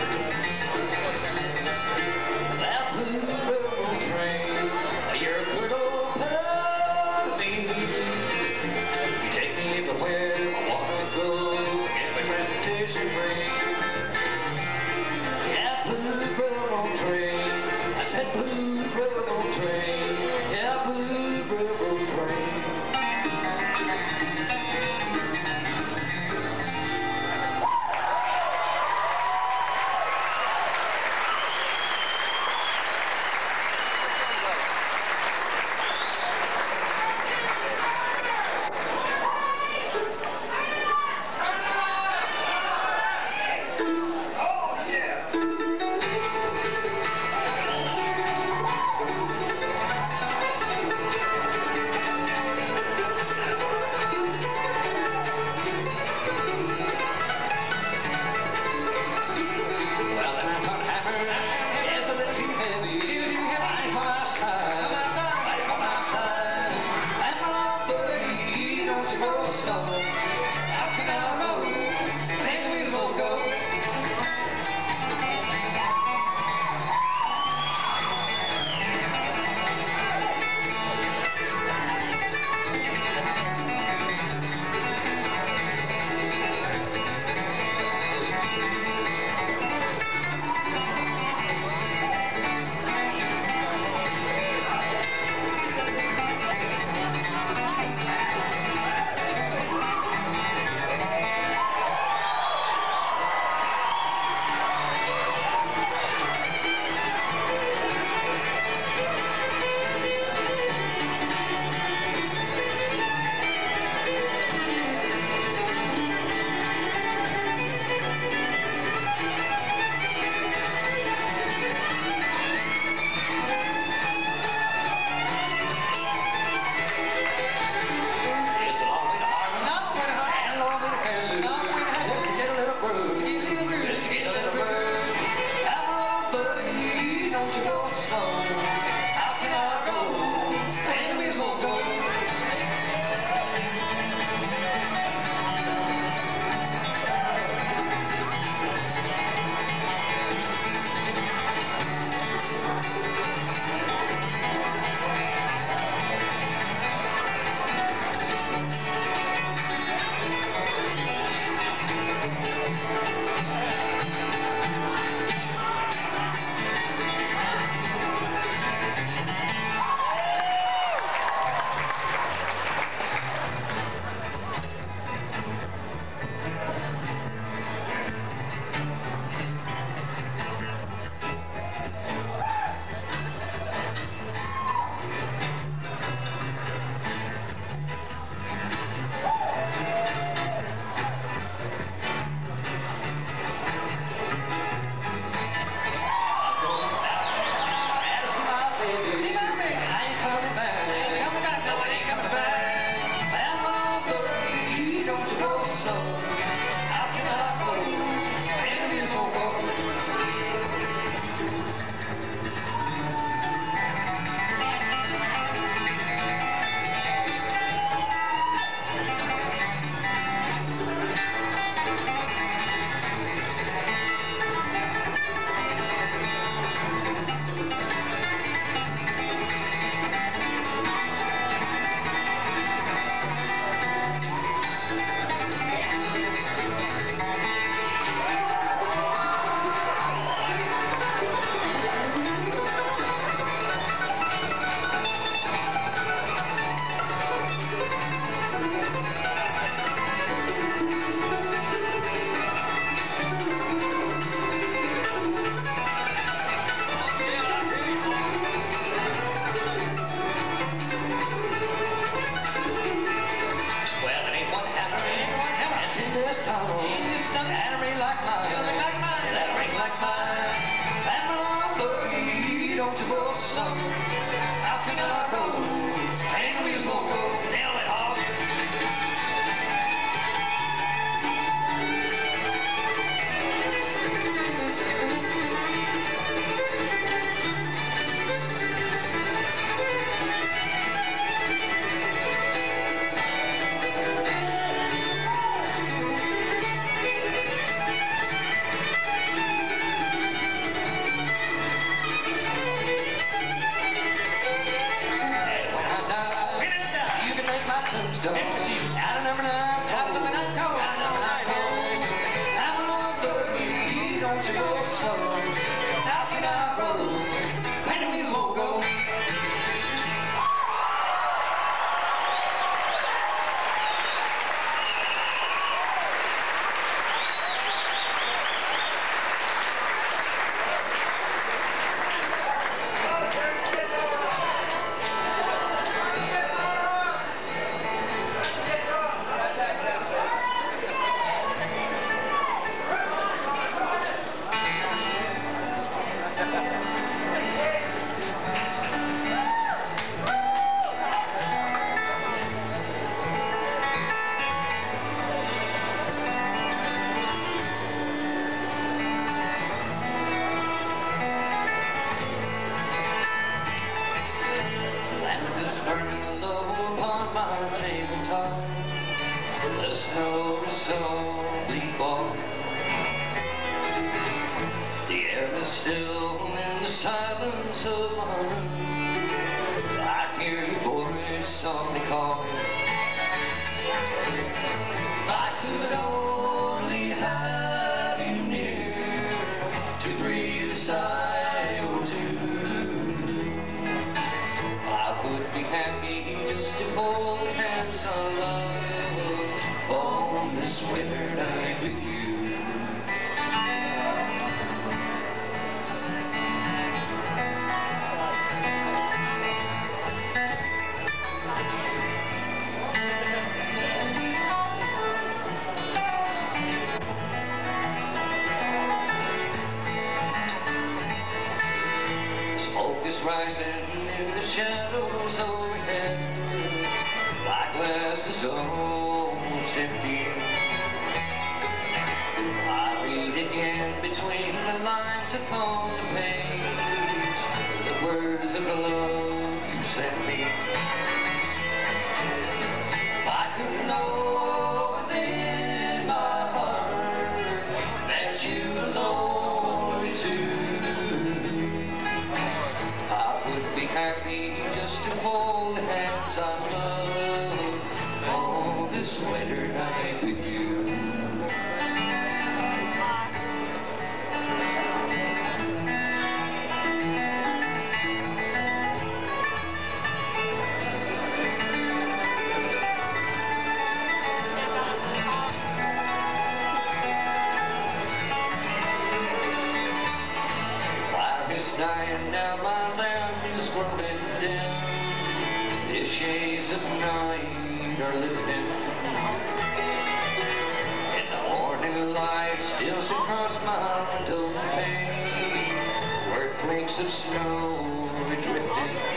That sent me. Flakes of snow are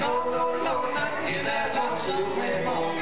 no, no, no, not in that lonesome way home.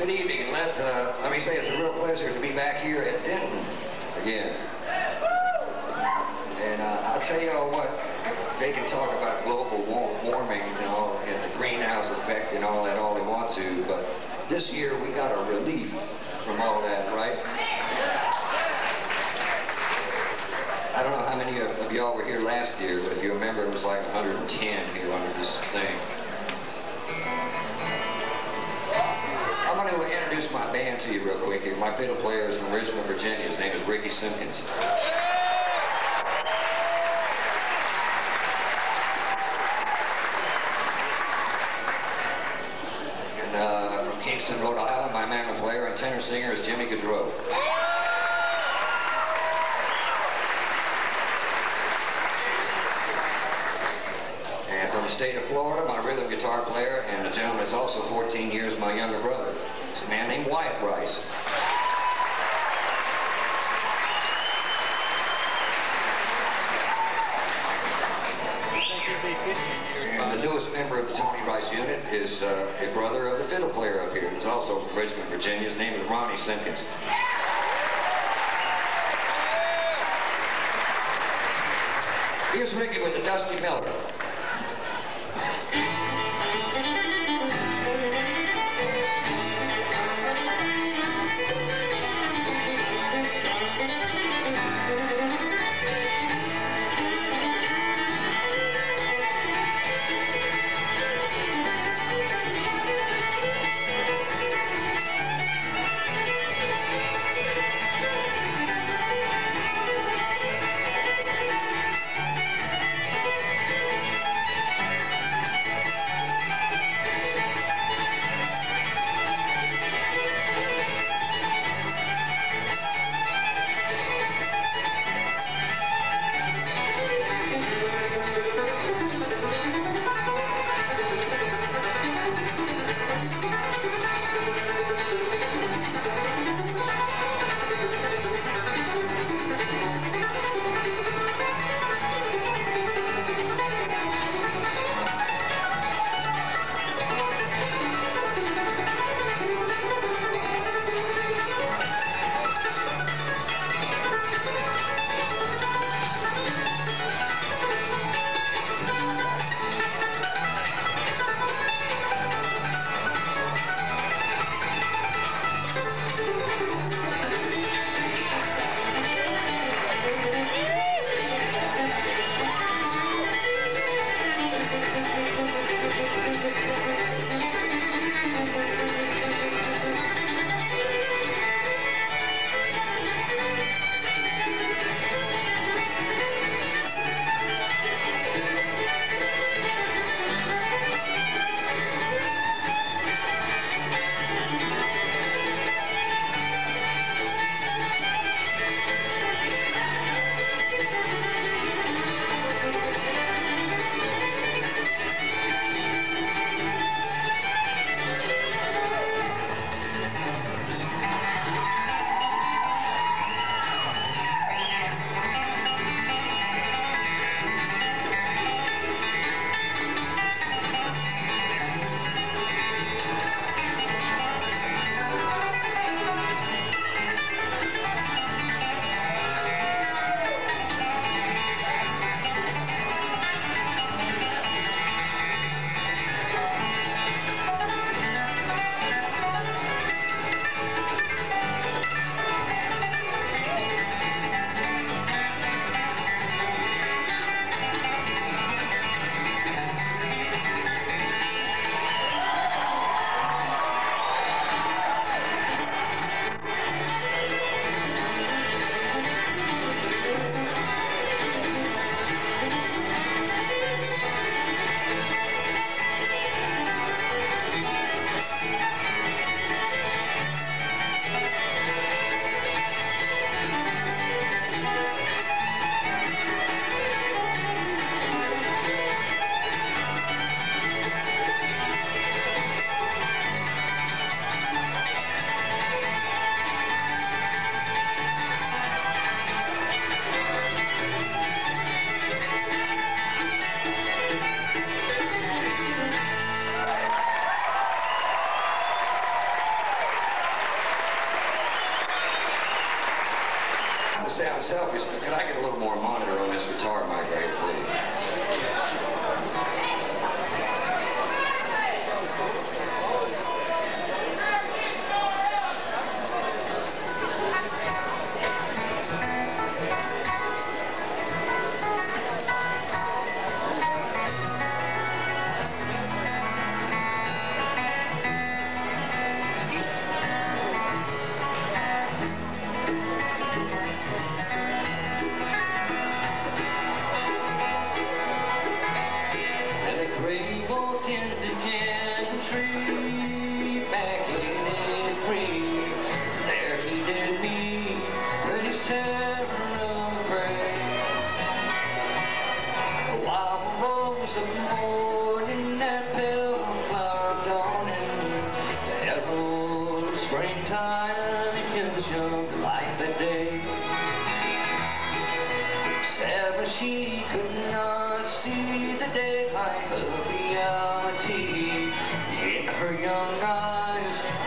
good evening, and let, uh, let me say it's a real pleasure to be back here at Denton again. And uh, I'll tell you all what, they can talk about global warming and all, and the greenhouse effect and all that all they want to, but this year we got a relief from all that, right? I don't know how many of, of y'all were here last year, but if you remember, it was like 110 here under this thing. introduce my band to you real quick here. My fiddle player is from Richmond, Virginia. His name is Rickie Simpkins. And uh, from Kingston, Rhode Island, my mandolin player and tenor singer is Jimmy Gaudreau. And from the state of Florida, my rhythm guitar player and a gentleman that's also 14 years my younger brother, a man named Wyatt Rice. And the newest member of the Tony Rice unit is uh, a brother of the fiddle player up here, who's also from Richmond, Virginia. His name is Ronnie Simpkins. Here's Rickie with the Dusty Miller.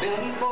Billy Boy.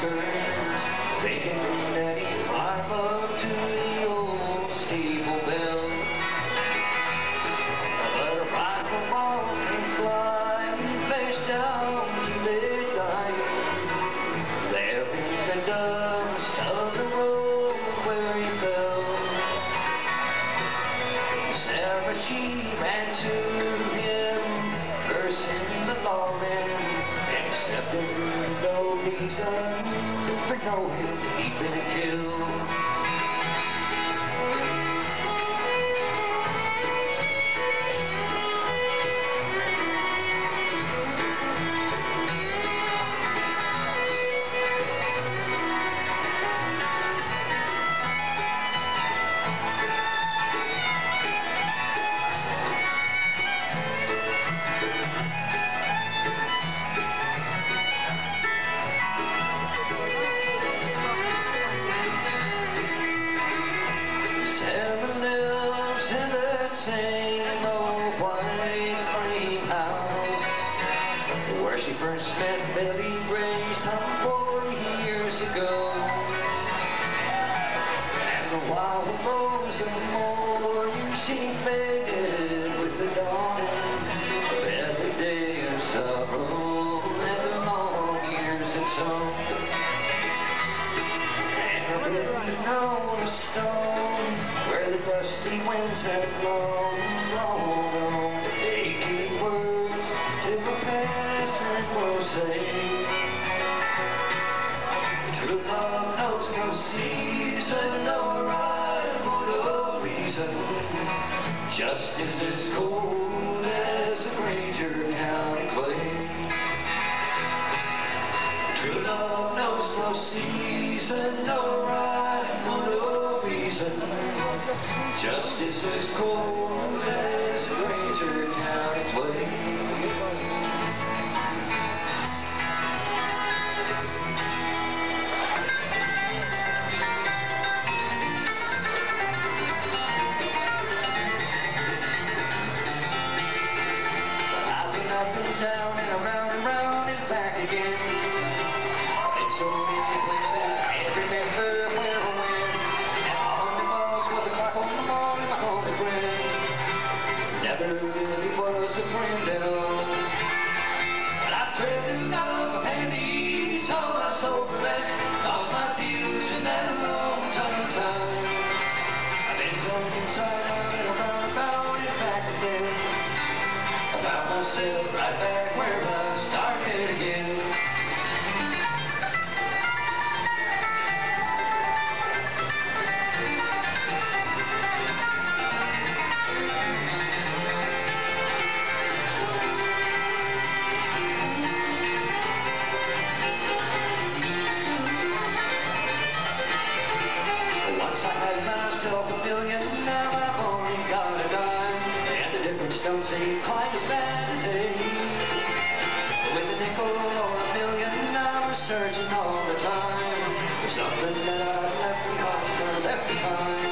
Oscar. Thank you. If a passing will say true love knows no season, no rhyme no reason Justice is cold as a Ranger County clay. True love knows no season, no rhyme, no reason Justice is cold as a Ranger County clay. that I left behind, left behind.